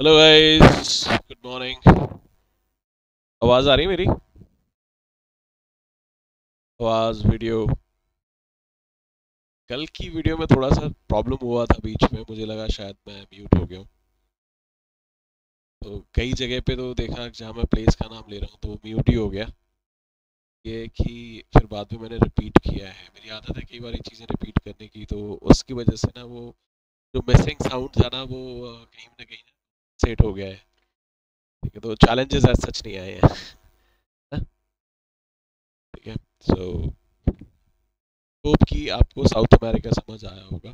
Hello guys good morning आवाज़ आ रही मेरी? आवाज़ वीडियो कल की वीडियो में थोड़ा सा प्रॉब्लम हुआ था बीच में. मुझे लगा शायद मैं म्यूट हो गया हूँ. तो कई जगह पे तो देखा, जहाँ मैं प्लेस का नाम ले रहा हूँ तो म्यूट ही हो गया. ये कि फिर बाद में मैंने रिपीट किया है. मेरी आदत है कई बार ये चीज़ें रिपीट करने की तो उसकी वजह से ना वो जो मिसिंग साउंड था ना, वो कहीं ना कहीं सेट हो गया है। ठीक है तो चैलेंजेस एज सच नहीं आए हैं। हाँ? ठीक है सो होप कि आपको साउथ अमेरिका समझ आया होगा।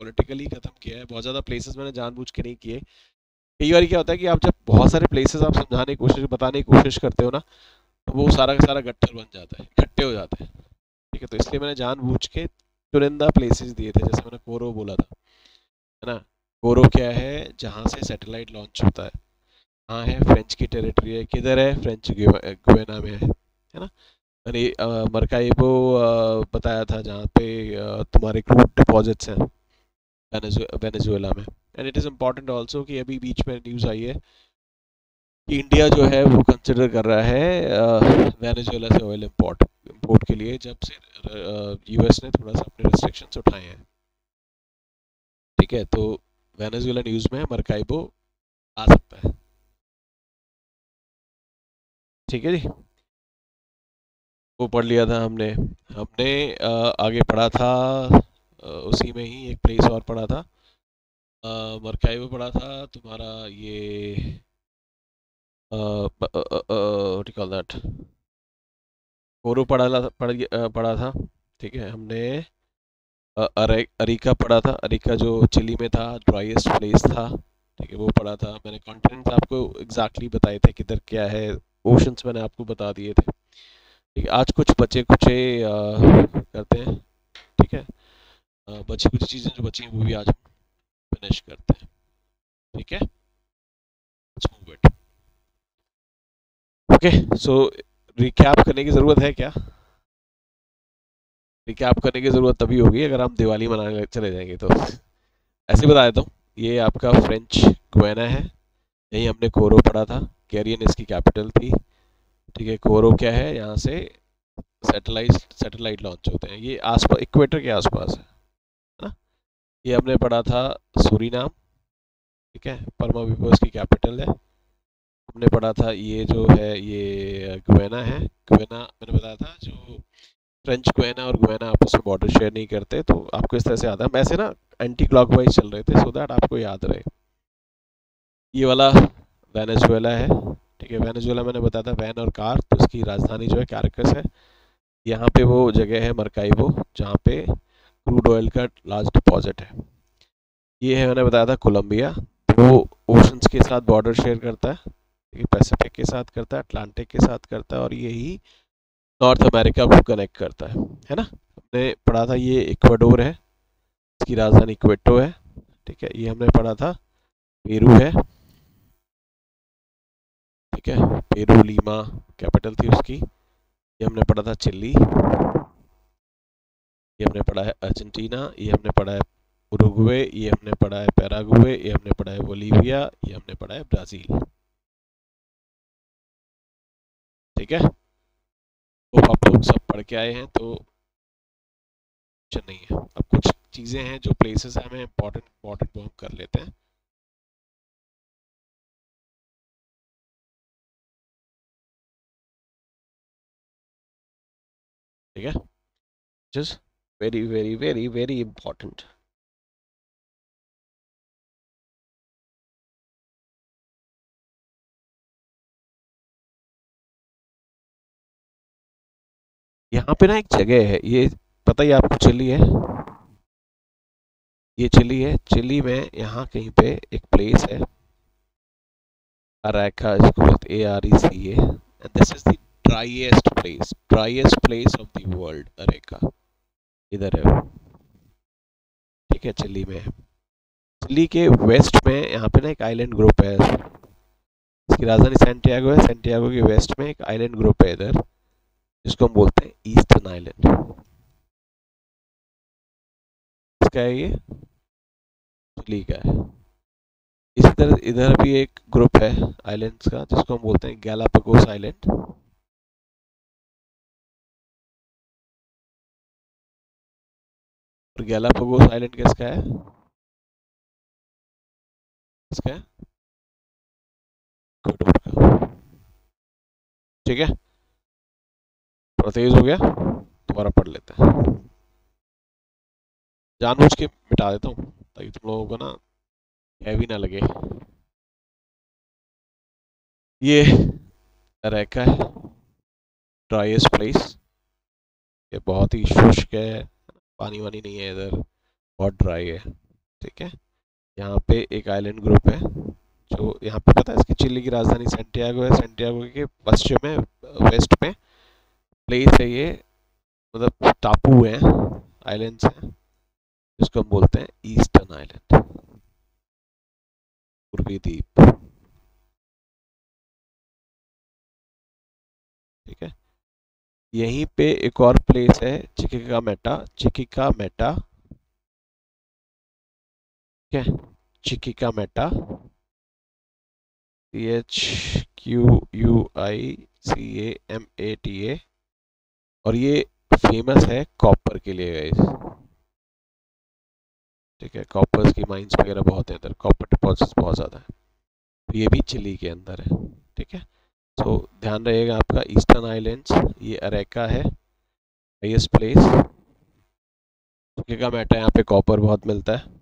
पॉलिटिकली ख़त्म किया है, बहुत ज़्यादा प्लेसेस मैंने जानबूझ के नहीं किए। कई बार क्या होता है कि आप जब बहुत सारे प्लेसेस आप समझाने की कोशिश, बताने की कोशिश करते हो ना तो वो सारा का सारा गट्ठर बन जाता है, इकट्ठे हो जाते हैं। ठीक है तो इसलिए मैंने जानबूझ के चुनिंदा प्लेसेस दिए थे, जैसे मैंने कोरो बोला था। है ना? कोरो क्या है? जहाँ से सैटेलाइट लॉन्च होता है। कहाँ है फ्रेंच की टेरिटरी है। किधर है? फ्रेंच गुएना में है। है ना? अ, मरकाइबो बताया था जहाँ पे तुम्हारे क्रूड डिपॉजिट्स हैं। वेनेजुएला में। And it is important also कि अभी बीच में न्यूज़ आई है कि इंडिया जो है वो कंसिडर कर रहा है वेनेजुएला से ऑयल इंपोर्ट इंपोर्ट के लिए जब से यूएस ने थोड़ा सा अपने रिस्ट्रिक्शंस उठाए हैं। ठीक है? तो वेनेजुएला न्यूज़ में मरकाइबो आ सकता है। ठीक है जी। वो पढ़ लिया था हमने। हमने आगे पढ़ा था उसी में ही एक प्लेस और पढ़ा था। मरकाइबो पढ़ा था, तुम्हारा ये कॉल दैट कोरो पढ़ा पढ़ पढ़ा था। ठीक है, हमने अरे अरिका पढ़ा था। अरिका जो चिली में था ड्राइएस्ट प्लेस था ठीक है वो पढ़ा था। मैंने कॉन्टिनेंट आपको एग्जैक्टली बताए थे किधर क्या है। ओशंस मैंने आपको बता दिए थे। ठीक है आज कुछ बचे अ, करते हैं। ठीक है? बची कुछ चीज़ें जो बची हैं वो भी आज फिनिश करते हैं। ठीक है? ओके सो रिकैप करने की ज़रूरत है क्या? रिकैप करने की ज़रूरत तभी होगी अगर आप दिवाली मनाने चले जाएँगे तो। ऐसे बता देता हूँ, ये आपका फ्रेंच गुएना है, यही हमने कोरो पढ़ा था कैरियन इसकी कैपिटल थी। ठीक है कोरो क्या है? यहाँ से सैटेलाइट सैटेलाइट लॉन्च होते हैं। ये आसपास इक्वेटर के आसपास है ना? ये हमने पढ़ा था सूरीनाम ठीक है? परमा विपोस की कैपिटल है। हमने पढ़ा था ये जो है, ये गुएना है। गुएना मैंने बताया था, जो फ्रेंच गुएना और गुएना आपस में बॉर्डर शेयर नहीं करते तो आपको इस तरह से याद है। वैसे ना एंटी क्लॉकवाइज चल रहे थे सो दैट आपको याद रहे। ये वाला वेनेजुएला है, ठीक है। वेनेजुएला मैंने बताया था वैन और कार तो उसकी राजधानी जो है कैरकस है। यहाँ पे वो जगह है मरकाइबो जहाँ पे क्रूड ऑयल का लार्ज डिपॉजिट है। ये है, मैंने बताया था कोलंबिया वो ओशंस के साथ बॉर्डर शेयर करता है पैसिफिक के साथ करता है अटलांटिक के साथ करता है, और यही नॉर्थ अमेरिका को कनेक्ट करता है है ना? हमने पढ़ा था ये इक्वाडोर है, इसकी राजधानी क्वेटो है, ठीक है? ये हमने पढ़ा था, पेरू है, ठीक है? पेरू, लीमा, कैपिटल थी उसकी। ये हमने पढ़ा था चिल्ली। ये हमने पढ़ा है अर्जेंटीना। ये हमने पढ़ा है उरुग्वे। ये हमने पढ़ा है पैरागुए ये हमने पढ़ा है बोलीविया। ये हमने पढ़ा है ब्राज़ील। ठीक है? तो आप लोग सब पढ़ के आए हैं तो नहीं है। अब कुछ चीज़ें हैं जो प्लेसेस हैं, हमें इंपॉर्टेंट इंपॉर्टेंट वो कर लेते हैं। ठीक है? Just very very very very important यहाँ पे ना एक जगह है, ये पता ही आपको चिली है? ये चिली है चिली में यहाँ कहीं पे एक प्लेस है। E C A and this is the driest place driest place of the world Arica इधर है ठीक है चिली में चिली के वेस्ट में यहाँ पे ना एक आइलैंड ग्रुप है। इसकी राजधानी सेंटियागो है। सेंटियागो के वेस्ट में एक आइलैंड ग्रुप है इधर। जिसको हम बोलते हैं ईस्टर्न आइलैंड। इसका है ये चिली का है। इसी इधर इधर भी एक ग्रुप है आइलैंड्स का, जिसको हम बोलते हैं गैलापागोस आइलैंड। और गैलापागोस आइलैंड किसका है? किसका है? ठीक है? थोड़ा तेज हो गया, दोबारा पढ़ लेते हैं। जानबूझ के मिटा देता हूँ, ताकि तुम लोगों को ना हैवी ना लगे। ये रेका है ड्राइस्ट प्लेस ये बहुत ही शुष्क है पानी वानी नहीं है इधर, बहुत ड्राई है, ठीक है? यहाँ पे एक आइलैंड ग्रुप है, जो यहाँ पे पता है, इसकी चिल्ली की राजधानी सेंटियागो है। सेंटियागो के पश्चिम में वेस्ट में प्लेस है ये मतलब टापू है आइलैंड्स हैं, जिसको हम बोलते हैं ईस्टर्न आइलैंड पूर्वी द्वीप. ठीक है? यहीं पे एक और प्लेस है चिकिका मेटा चिकिका मेटा ठीक है? Chuquicamata C H Q U I C A M A T A और ये फ़ेमस है कॉपर के लिए गाइस ठीक है कॉपर्स की माइंस वगैरह बहुत है इधर कॉपर डिपॉजिट्स बहुत ज़्यादा है। तो ये भी चिली के अंदर है, ठीक है? तो ध्यान रहेगा आपका ईस्टर्न आइलैंड्स ये अरेका है हाइएस्ट प्लेस का मैटर यहाँ पे कॉपर बहुत मिलता है।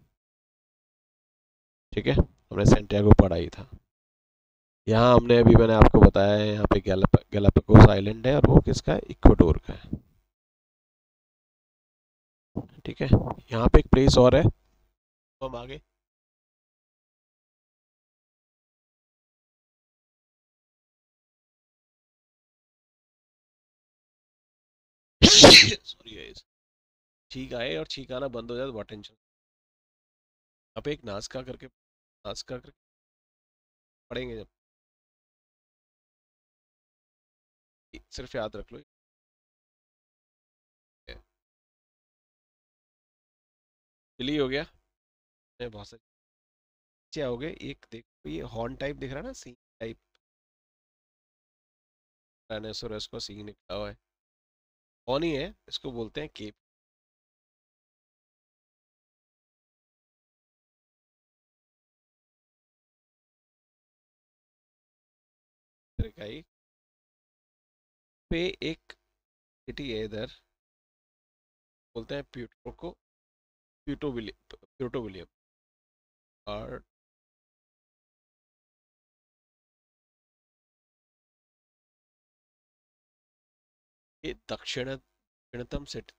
ठीक है, हमने सेंटियागो पढ़ा ही था। यहाँ हमने अभी मैंने आपको बताया है, यहाँ पे गैलापागोस आइलैंड है और वो किसका है? इक्वाडोर का है। ठीक है, यहाँ पे एक प्लेस और है। तो हम आगे। छींक आए और छींक आना बंद हो जाए तो बहुत टेंशन अब एक नास्का करके नास्का करके पढ़ेंगे जब। सिर्फ़ याद रख लो। चिली हो गया। बहुत सारे हो गए एक देखो, ये हॉर्न टाइप दिख रहा है ना सी टाइप। डायनासोरस को सी निकला हुआ है। कौन ही है, इसको बोलते हैं केप। पे एक सिटी है इधर, बोलते हैं प्यूटो को प्यूटो विलियम प्यूटो विलियम और ये दक्षिण, दक्षिणतम सेट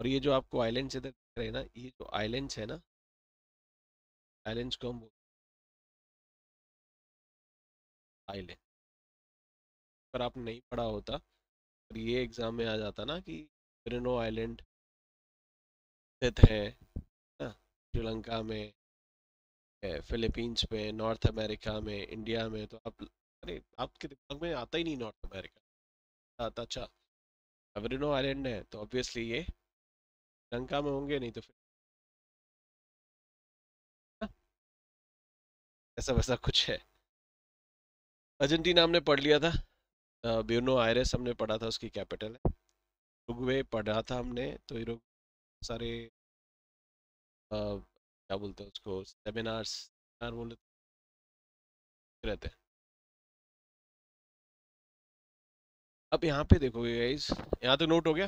और ये जो आपको आइलैंड्स इधर दिख रहे हैं ना, ये जो आइलैंड्स है ना को हम आइलैंड पर आपने नहीं पढ़ा होता और ये एग्ज़ाम में आ जाता ना कि ब्रिनो आइलैंड स्थित है श्रीलंका में फिलीपींस में नॉर्थ अमेरिका में इंडिया में तो आप, अरे, आपके दिमाग में आता ही नहीं नॉर्थ अमेरिका आता अच्छा अवरिनो आइलैंड है तो ऑब्वियसली ये श्रीलंका में होंगे, नहीं तो फिर ऐसा वैसा कुछ है। अर्जेंटीना हमने पढ़ लिया था। ब्यूनो आयरस हमने पढ़ा था उसकी कैपिटल। है रुगवे पढ़ा था हमने तो ये सारे आ, क्या बोलते हैं उसको सेमिनार्स सेमिनार बोले रहते हैं। अब यहाँ पे देखोगे गाइस यहाँ तो नोट हो गया।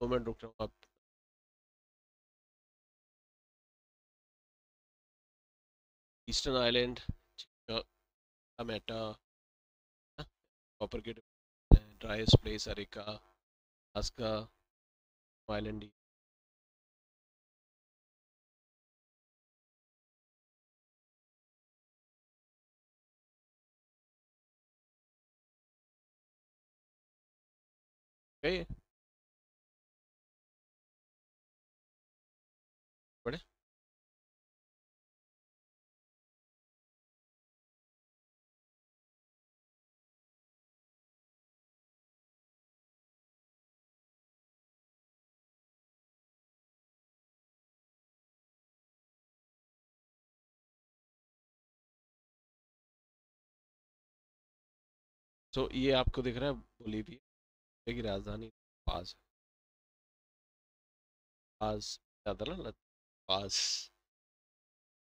दो मिनट रुक रहा हूँ अब Eastern Island, Ameta, Coppergate, driest place, Arica, Alaska, Island. Okay. तो ये आपको दिख रहा है बोलीविया की राजधानी पास पास, ज़्यादा ना पास।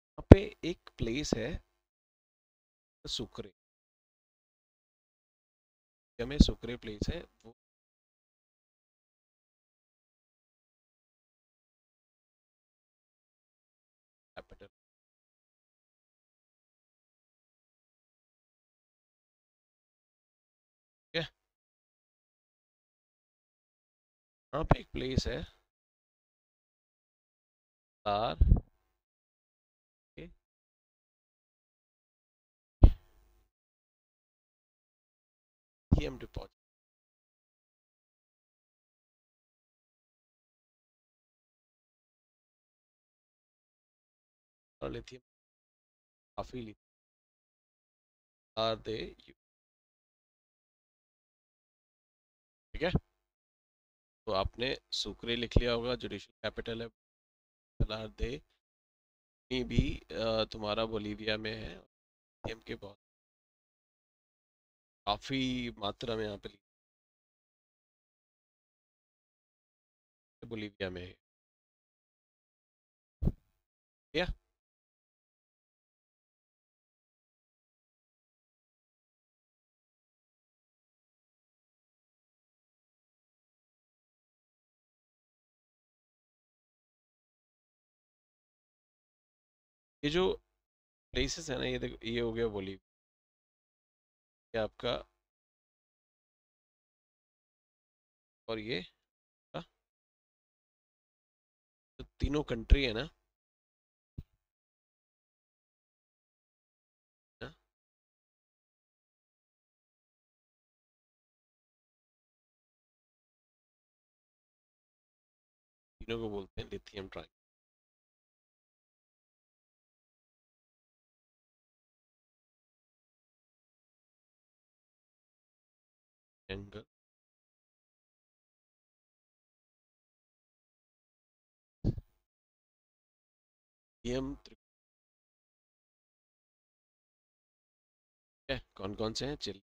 यहाँ पे एक प्लेस है, सुक्रे। में सुक्रे प्लेस है, वो यहाँ पे एक प्लेस है। तार लिथियम काफ़ी ठीक है? तो आपने सुक्रे लिख लिया होगा जुडिशियल कैपिटल है दे। भी तुम्हारा बोलीविया में है लिथियम के बहुत। काफ़ी मात्रा में यहाँ पे बोलीविया में है। क्या ये जो प्लेसेस है ना, ये देखो, ये हो गया बोलीविया ये आपका और ये तो तीनों कंट्री है ना। तीनों को बोलते हैं, लिथियम ट्राई एंगल एम कौन कौन से हैं चिल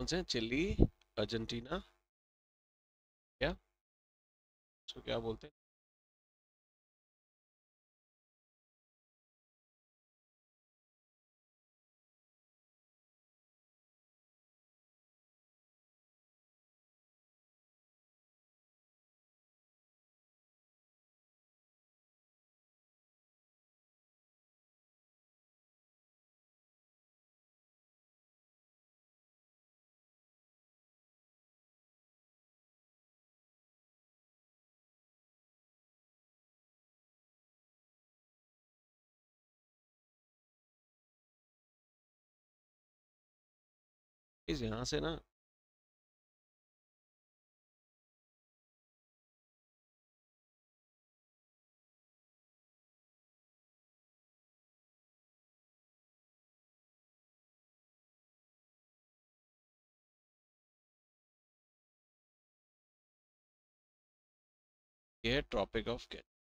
कौन से चिली अर्जेंटीना क्या? इसको क्या बोलते हैं? इस यहाँ से ना ये ट्रॉपिक ऑफ़ कैन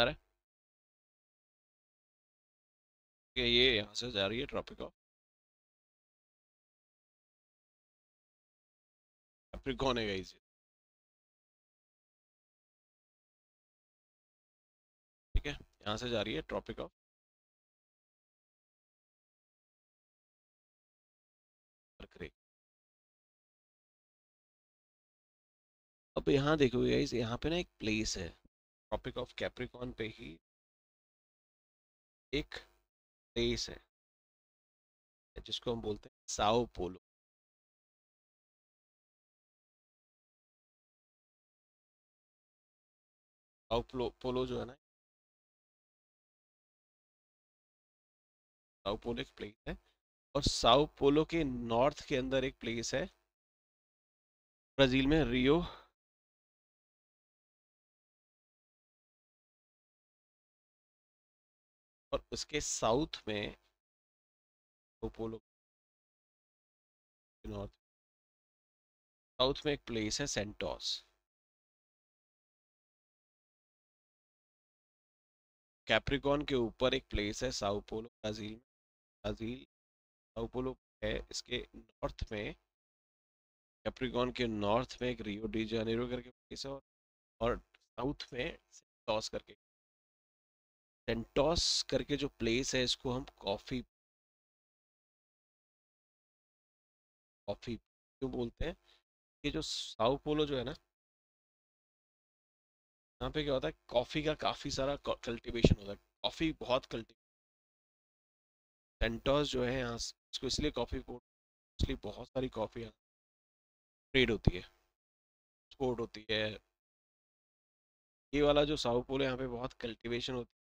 आ रहा है। कि ये यहाँ से जा रही है ट्रॉपिक ऑफ़। कैप्रिकॉन है गाइस ठीक है, यहाँ से जा रही है ट्रॉपिक ऑफ़। अब यहाँ देखोगे गाइस यहाँ पे ना एक प्लेस है। ट्रॉपिक ऑफ़ कैप्रिकॉन पे ही एक प्लेस है, जिसको हम बोलते हैं Sao Paulo Sao Paulo Paulo जो है ना साओ पोलो एक प्लेस है और साओ पोलो के नॉर्थ के अंदर एक प्लेस है, ब्राज़ील में रियो और उसके साउथ में पोलो नॉर्थ साउथ में एक प्लेस है सेंटोस। कैप्रिकॉन के ऊपर एक प्लेस है साउ पोलो, ब्राज़ील में। ब्राज़ील साउ पोलो है इसके नॉर्थ में। कैप्रिकॉन के नॉर्थ में एक रियो डी जानेरो करके प्लेस है और साउथ में सेंटोस करके। सेंटोस करके जो प्लेस है, इसको हम कॉफ़ी कॉफ़ी क्यों बोलते हैं? ये जो साउ पोलो जो है ना यहाँ पे क्या होता है, कॉफ़ी का काफ़ी सारा कल्टीवेशन होता है। कॉफ़ी बहुत कल्टी सेंटोस जो है यहाँ इसको इसलिए कॉफ़ी इसलिए बहुत सारी कॉफ़ी यहाँ ट्रेड होती है एक्सपोर्ट होती है। ये वाला जो साउ पोलो यहाँ पे बहुत कल्टीवेशन होती है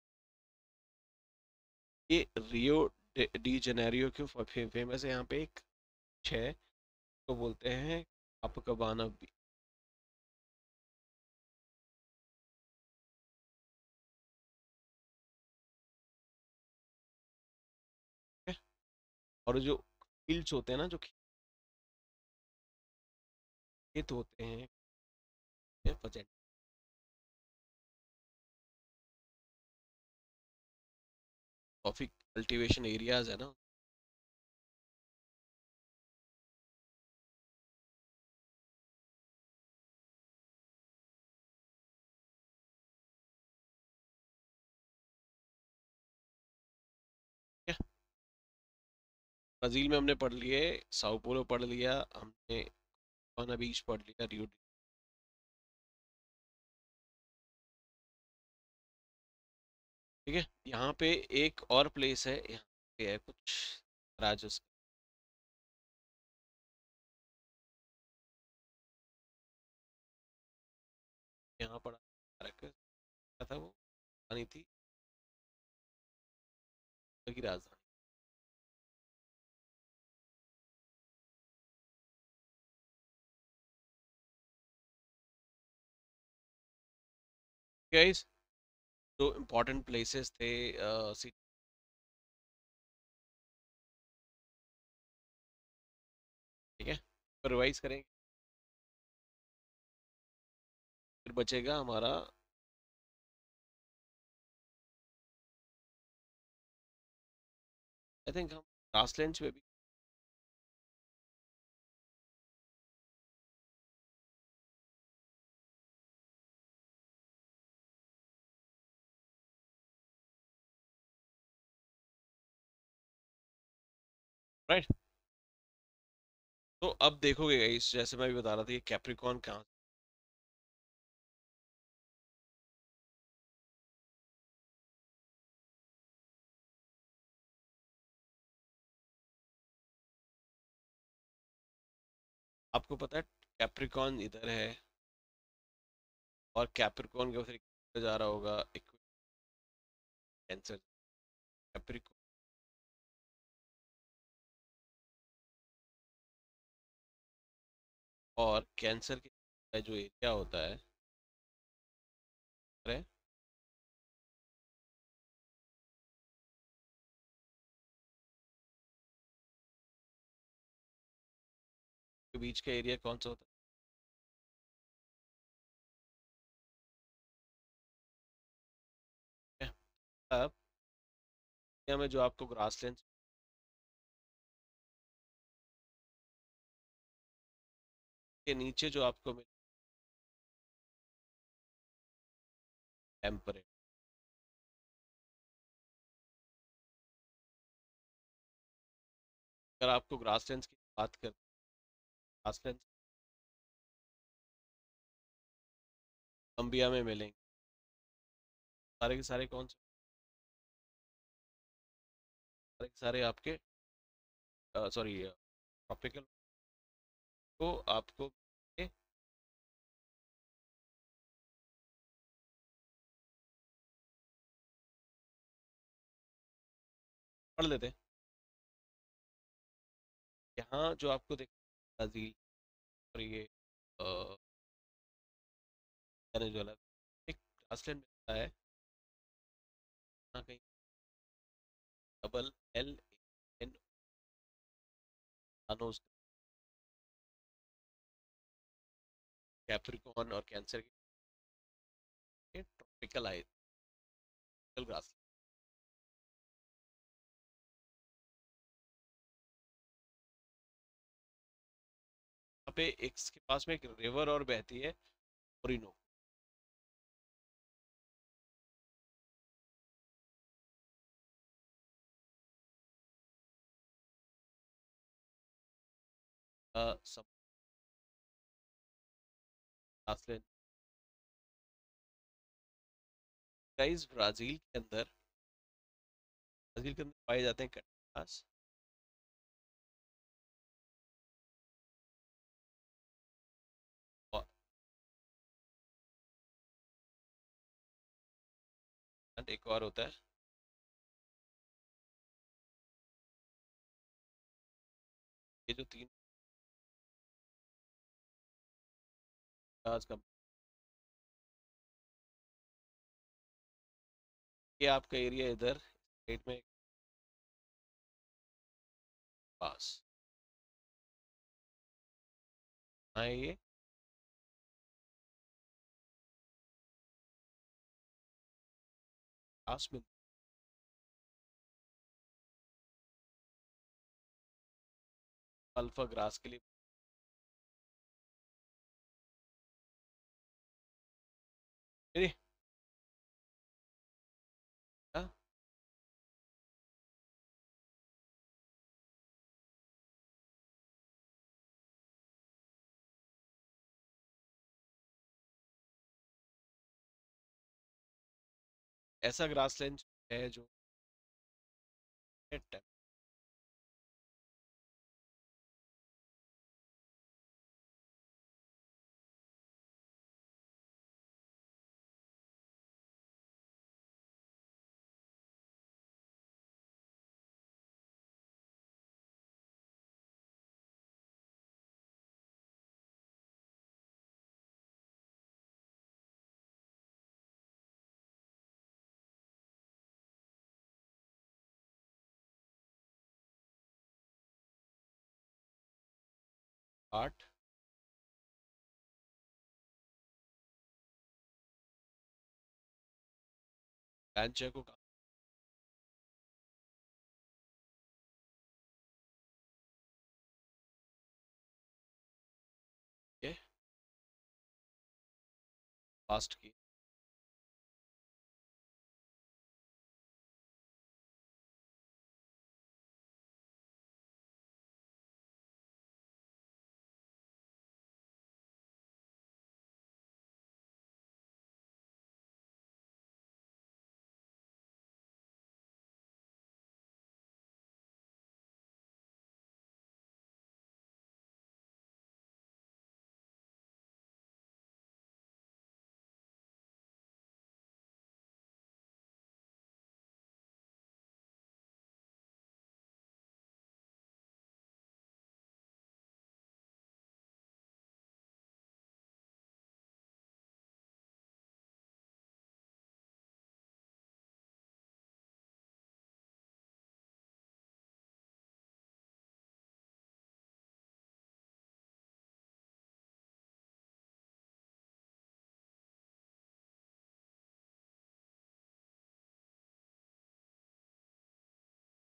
ये रियो डी जेनेरियो क्यों फ़ेमस है, यहाँ पे एक है तो बोलते हैं कबाना भी और जो फील्ड्स होते हैं ना, जो खेत होते हैं कॉफ़ी कल्टीवेशन एरियाज़ है ना। ब्राज़ील में हमने पढ़ लिए, साओ पोलो पढ़ लिया, हमने बीच पढ़ लिया, रियो ठीक है? यहाँ पे एक और प्लेस है, यहाँ पे है कुछ राजस्थान यहाँ पढ़ा था वो? राजधानी थी। राजधानी। guys जो इम्पोर्टेंट प्लेसेस थे सिटी ठीक है तो रिवाइज करेंगे फिर बचेगा हमारा आई थिंक हम ग्रासलैंड्स में भी राइट। तो अब देखोगे गाइस, जैसे मैं भी बता रहा था ये कैप्रिकॉन कहाँ आपको पता है कैप्रिकॉन इधर है। और कैप्रिकॉन के ऊपर जा रहा होगा कैंसर कैप्रिकॉन और कैंसर के जो एरिया होता है। के बीच का एरिया कौन सा होता है? अब में जो आपको ग्रास ग्रासलैंड के नीचे जो आपको मिल टेम्परेट। अगर आपको ग्रासलैंड की बात करते ग्रासलैंड अम्बिया में मिलेंगे। सारे के सारे कौन से? सारे के सारे आपके सॉरी ट्रॉपिकल तो आपको पढ़ लेते हैं। यहाँ जो आपको देख ब्राज़ील और ये वेनेजुएला, एक ग्रासलैंड मिलता है। कहीं डबल एल एन कैप्रिकॉन और कैंसर के ट्रॉपिकल आए ग्रास पे एक के पास में एक रिवर और बहती है ओरिनो गाइस ब्राज़ील के अंदर, ब्राज़ील के अंदर पाए जाते हैं कटास एक और होता है। ये जो तीन आज का ये आपका एरिया इधर, स्टेट में पास। हाँ ये पास में। अल्फ़ा ग्रास के लिए ऐसा ग्रासलैंड है जो आठ। बैंक को कहा? फास्ट की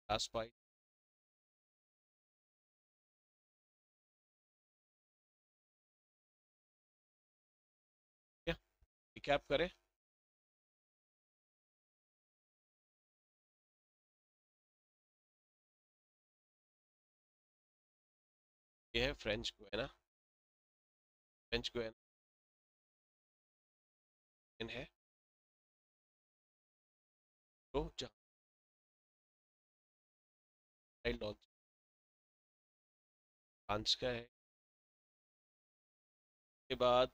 Last bite. क्या रिकैप करें ये है फ्रेंच गुएना फ्रेंच गुएना है. तो जहाँ लॉन्च। फ्रांस का है। के बाद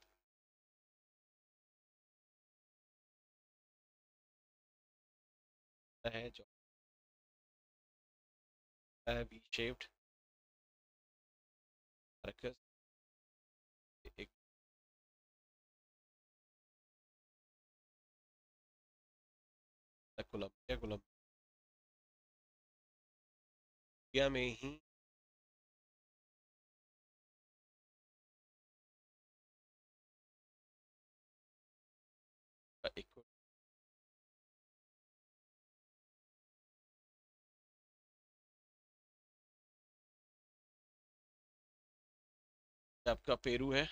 है जो बी शेप्ड सर्कस एक कोलंबिया कोलंबिया। में ही आपका पेरू है।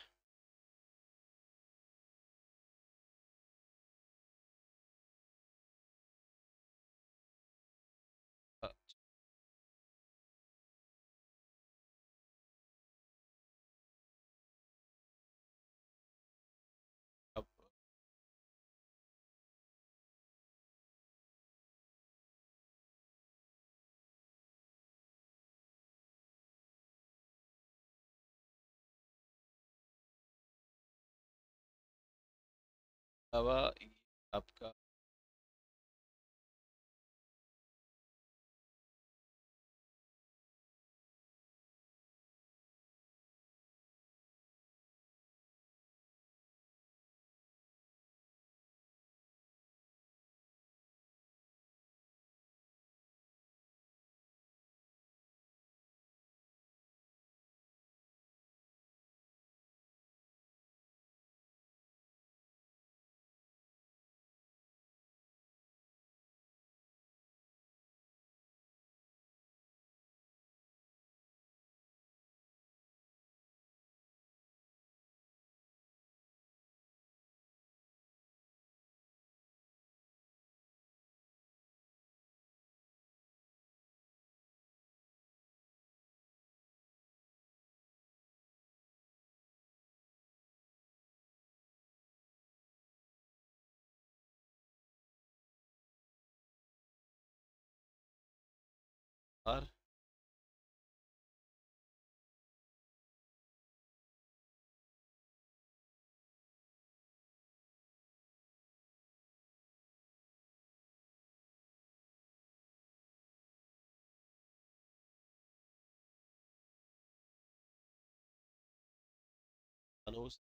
अलावा आपका अनुस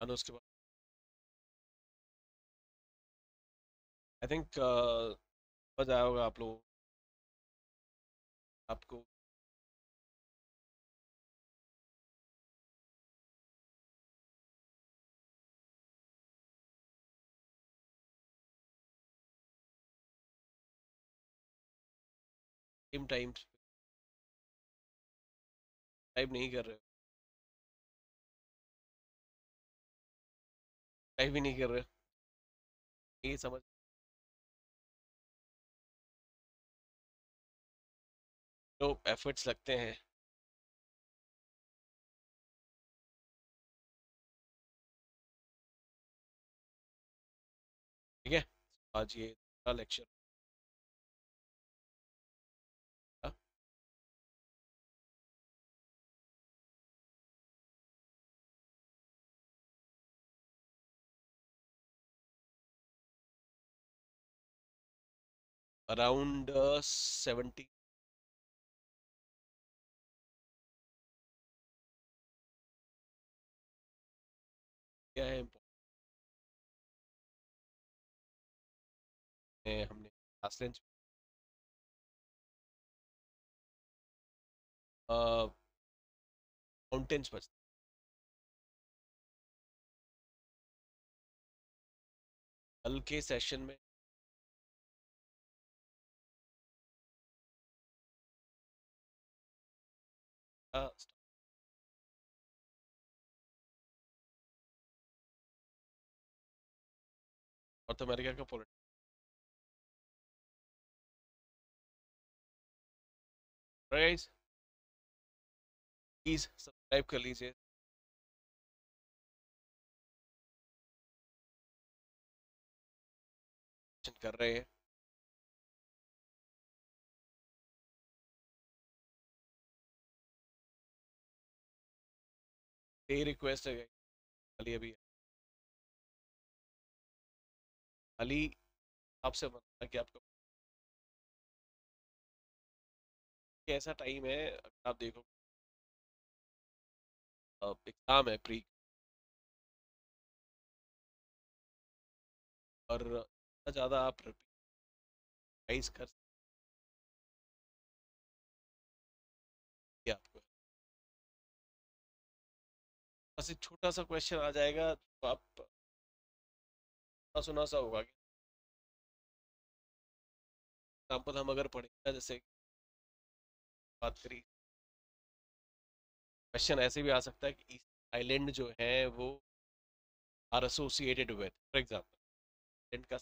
अनुस के बाद आई थिंक समझ आया होगा आप लोग आपको टाइम टाइप नहीं कर रहे टाइप भी नहीं कर रहे ये समझ तो एफर्ट्स लगते हैं। ठीक है? आज ये लेक्चर around uh, 70 क्या है हमने माउंटेन्स uh, बचते कल के सेशन में uh, नॉर्थ अमेरिका का पॉलिटिक्स गाइस प्लीज़ सब्सक्राइब कर लीजिए कर रहे हैं यही रिक्वेस्ट है अभी अली आपसे बताना कि आपको कैसा टाइम है, अगर आप देखो एग्ज़ाम है प्री और ज़्यादा आप रिवाइज कर बस एक छोटा सा क्वेश्चन आ जाएगा तो आप सुना सुना सा होगा कि एग्ज़ाम्पल हम अगर पढ़ेंगे जैसे बात करी क्वेश्चन ऐसे भी आ सकता है कि आइलैंड जो है, वो are associated with for example island का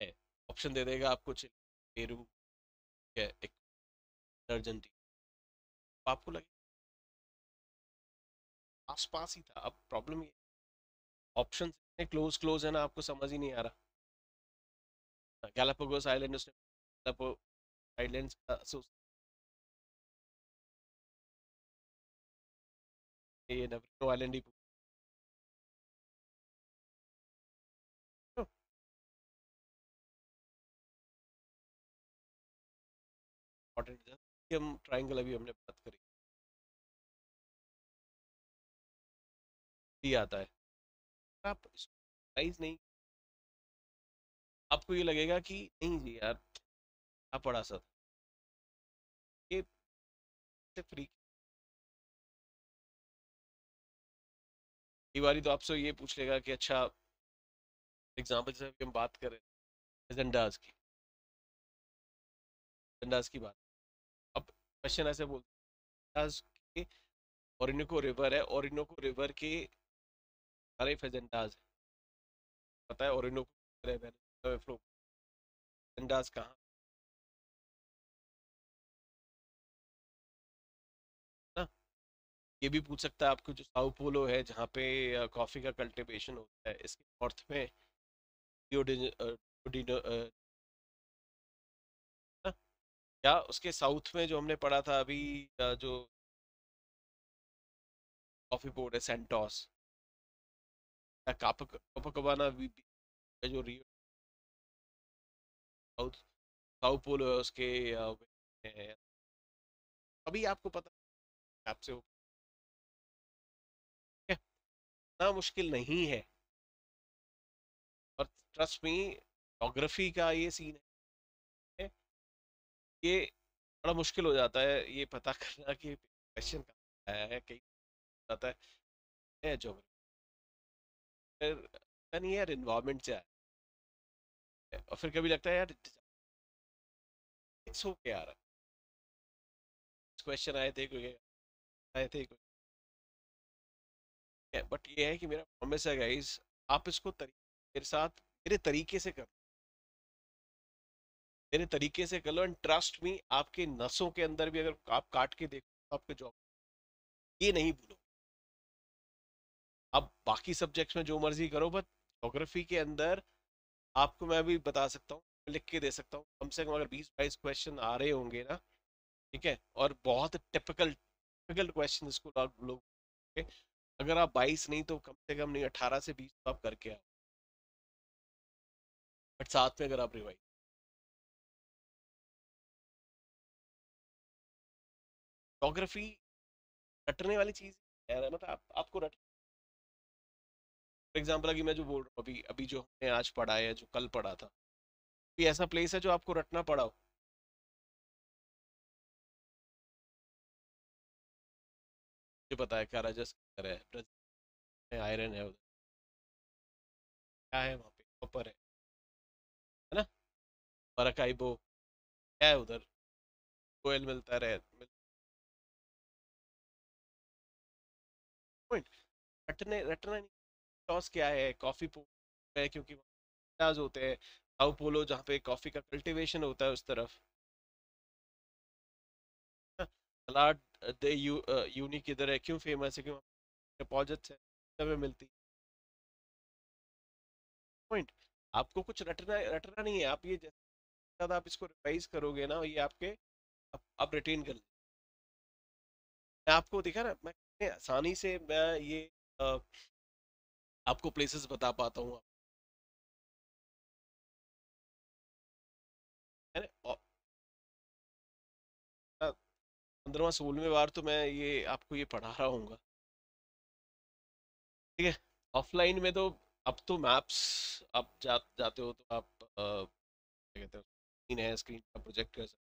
है। ऑप्शन दे देगा आपको पेरू एक अर्जेंटीना। आपको लगे? आस पास ही था। अब प्रॉब्लम ये ऑप्शन इतने क्लोज क्लोज है ना, आपको समझ ही नहीं आ रहा। गैलापागोस आइलैंड का ये आइलैंड ही हम ट्रायंगल अभी हमने बात करी। आता है। आप साइज़ नहीं आपको ये लगेगा कि नहीं जी यार, आप पढ़ा सर ये फ्री कई बारी तो आपसे ये पूछ लेगा कि अच्छा एग्ज़ाम्पल से हम बात करें एजेंडाज की। एजेंडाज की बात। अब क्वेश्चन ऐसे बोलते के ओरिनको रिवर है ओरिनको रिवर के सारे फेजेंडाज पता है रिवर फ्लो। एजेंडाज कहाँ? ये भी पूछ सकता है आपको जो साउ पोलो है, जहाँ पे कॉफ़ी का कल्टीवेशन होता है, इसके नॉर्थ में या उसके साउथ में जो हमने पढ़ा था अभी जो कॉफ़ी पोर्ट है, सेंटोस। कापकबाना जो रियो साउथ साउ पोलो है उसके अभी आपको पता आपसे इतना मुश्किल नहीं है। और ट्रस्ट मी जोग्राफी का ये सीन है, ये बड़ा मुश्किल हो जाता है ये पता करना कि क्वेश्चन का है कई जाता है जोग्राफी फिर नहीं यार इन्वायरमेंट से और फिर कभी लगता है यार इट्स ओके यार। क्वेश्चन आए थे कोई, आए थे कोई। है बट ये है कि मेरा प्रॉमिस है गाइस आप इसको मेरे साथ, मेरे तरीके से करो। मेरे तरीके से कर लो एंड ट्रस्ट मी आपके नसों के अंदर भी अगर आप काट के देखो, आपके जॉब ये नहीं भूलो। अब बाकी सब्जेक्ट्स में जो मर्ज़ी करो बट जोग्राफी के अंदर आपको मैं भी बता सकता हूँ लिख के दे सकता हूँ। कम से कम अगर बीस बाईस क्वेश्चन आ रहे होंगे ना ठीक है? और बहुत टिपिकल टिपिकल क्वेश्चन इसको लोग अगर आप बाईस नहीं तो कम से कम नहीं अठारह से बीस तो आप करके आओ। बट साथ में अगर आप रिवाइज जोग्राफी रटने वाली चीज़ है मतलब आप, आपको रट फॉर एग्ज़ाम्पल अभी मैं जो बोल रहा हूँ अभी अभी जो हमने आज पढ़ा है जो कल पढ़ा था कोई ऐसा प्लेस है जो आपको रटना पड़ा हो? मुझे पता है क्या कराजस्कर है ब्राज़ील आयरन है उधर क्या है वहाँ पे? कॉपर है है ना? मराकाइबो क्या है उधर? कोयल मिलता रहे मिल, रटने रटना नहीं टॉस क्या है कॉफ़ी है क्योंकि होते हैं साउ पोलो जहाँ पे कॉफ़ी का कल्टीवेशन होता है उस तरफ़। सलाड दे यू यूनिक इधर है क्यों फ़ेमस है क्यों डिपॉजिट्स है सब मिलती पॉइंट आपको कुछ रटना रटना नहीं है आप ये ज़्यादा आप इसको रिवाइज करोगे ना ये आपके आप, आप रिटेन कर मैं आपको दिखा ना मैं आसानी से मैं ये आपको प्लेसेस बता पाता हूँ। पंद्रहवा सोलहवें बार तो मैं ये आपको ये पढ़ा रहा हूँ ठीक है ऑफलाइन में तो अब तो मैप्स आप जा, जाते हो तो आप क्या कहते हो स्क्रीन है स्क्रीन का प्रोजेक्ट कर सकते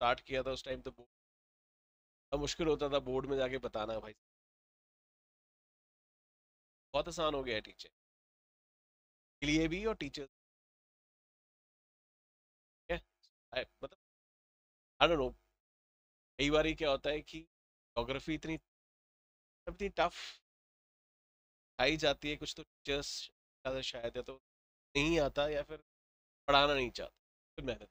स्टार्ट किया था उस टाइम तो बहुत मुश्किल होता था बोर्ड में जाके बताना भाई। बहुत आसान हो गया है टीचर के लिए भी और टीचर मतलब नो कई बार क्या होता है कि जोग्राफी इतनी इतनी टफ आई जाती है, कुछ तो टीचर्स ज़्यादा शायद है तो नहीं आता या फिर पढ़ाना नहीं चाहता, फिर मेहनत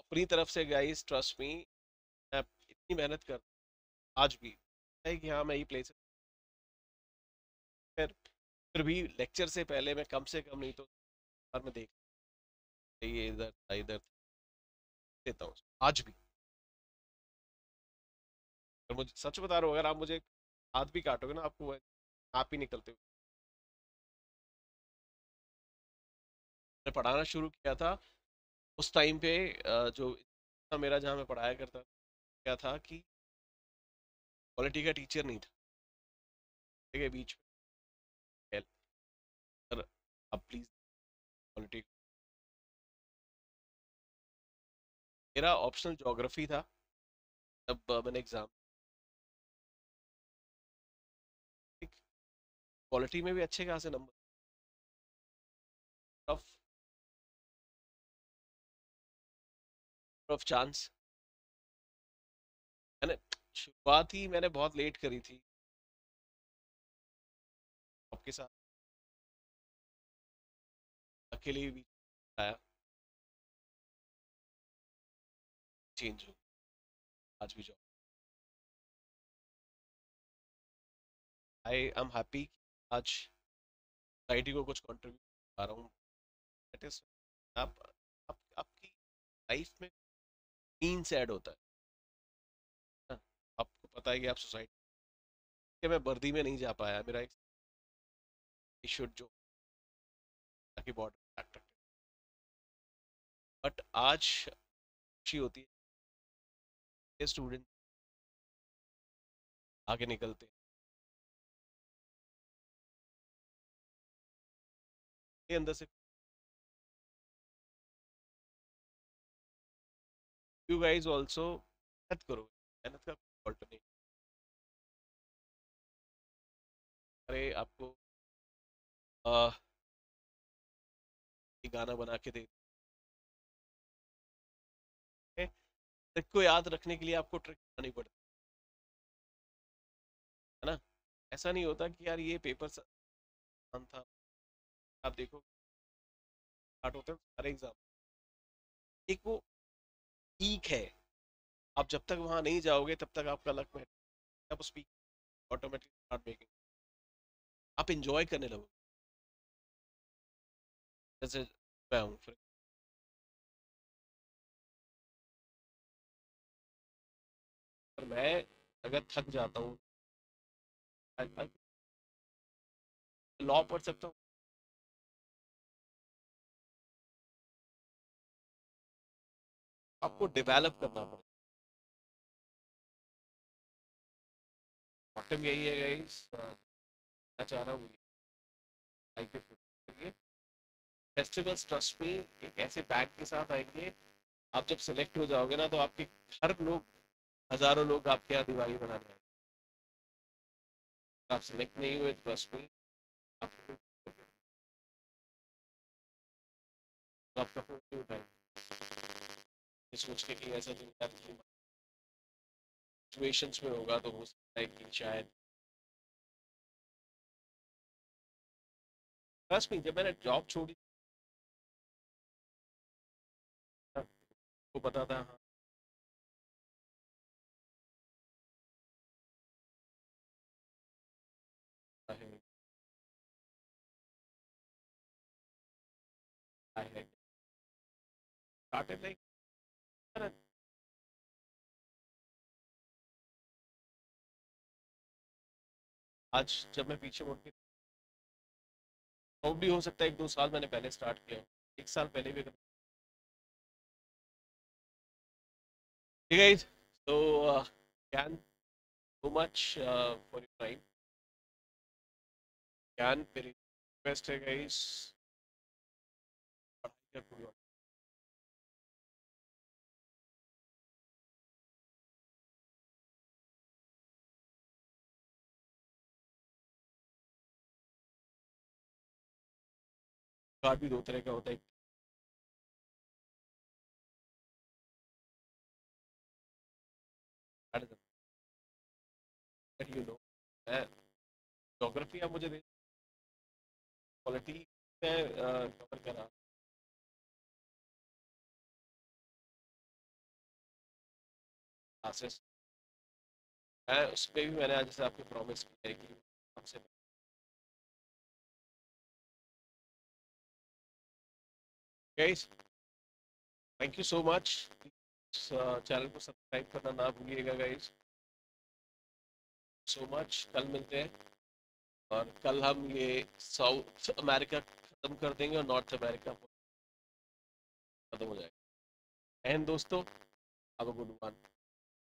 अपनी तरफ़ से गाइस ट्रस्ट मी मैं इतनी मेहनत कर, आज भी है कि हाँ मैं ये प्लेस फिर फिर भी लेक्चर से पहले मैं कम से कम नहीं तो बार में देख ये इधर इधर देता हूँ आज भी। अगर मुझे, सच बता रहा हूँ, अगर आप मुझे हाथ भी काटोगे ना, आपको आप ही निकलते मैंने पढ़ाना शुरू किया था, उस टाइम पे जो मेरा जहाँ मैं पढ़ाया करता क्या था कि क्वालिटी का टीचर नहीं था। है, बीच में अब प्लीज़ क्वालिटी मेरा ऑप्शनल जोग्राफी था, तब मैंने एग्ज़ाम क्वालिटी में भी अच्छे खासे नंबर टफ ऑफ़ चांस मैंने, शुरुआत ही मैंने बहुत लेट करी थी। आपके साथ अकेले भी आया। चेंज हो आज भी जॉब आई एम हैप्पी आज सोसाइटी को कुछ कंट्रीब्यूट कर रहा हूँ। दैट इज़ आप, आप आपकी लाइफ में मीन्स ऐड होता है। हाँ, आपको पता है कि आप सोसाइटी कि मैं वर्दी में नहीं जा पाया। मेरा एक शुड जो ताकि बॉर्डर बट आज खुशी होती है स्टूडेंट। आगे निकलते हैं। अंदर से। यू गाइस आल्सो मेहनत करो। मेहनत का फॉल्ट नहीं। अरे आपको आ, गाना बना के दे। ट्रिक को याद रखने के लिए आपको ट्रिक बनानी पड़ती है ना? ऐसा नहीं होता कि यार ये पेपर आसान था। आप देखो। स्टार्ट होते हैं, सारे एग्ज़ाम एक वो पीक है। आप जब तक वहाँ नहीं जाओगे, तब तक आपका लक में आप उस पीक ऑटोमेटिक स्टार्ट मेकिंग आप इंजॉय करने लगोगे। जैसे मैं हूँ फिर मैं अगर थक जाता हूँ लॉ पढ़ सकता हूँ। आपको डेवलप करना पड़ेगा। यही है गाइस चाह रहा हूँ फेस्टिवल्स ट्रस्ट में एक ऐसे बैग के साथ आएँगे, आप जब सेलेक्ट हो जाओगे ना तो आपके हर लोग हज़ारों लोग आपके यहाँ दिवाली मनाने आए आप सिलेक्ट नहीं हुए ट्रस्ट में आपका फ़ोन नहीं उठाएँगे? सोच के कि ऐसा सिचुएशंस में होगा तो हो सकता है कि शायद ट्रस्ट मी जब मैंने जॉब छोड़ी को पता था हाँ। आज जब मैं पीछे मुड़ के तो भी हो सकता है एक दो साल मैंने पहले स्टार्ट किया एक साल पहले भी ठीक तो, uh, uh, है so can so much for you time can request है गाइस कार्ड भी दो तरह का होता है। जोग्राफी आप मुझे दे। क्वालिटी मैं कवर करा क्लासेस मैं उस पर भी मैंने आज से आपको प्रॉमिस किया है कि आपसे thank you so much channel को सब्सक्राइब करना ना भूलिएगा गाइस सो मच कल मिलते हैं. और कल हम ये साउथ अमेरिका ख़त्म कर देंगे और नॉर्थ अमेरिका ख़त्म हो जाएगा. एंड दोस्तों अब गुड वन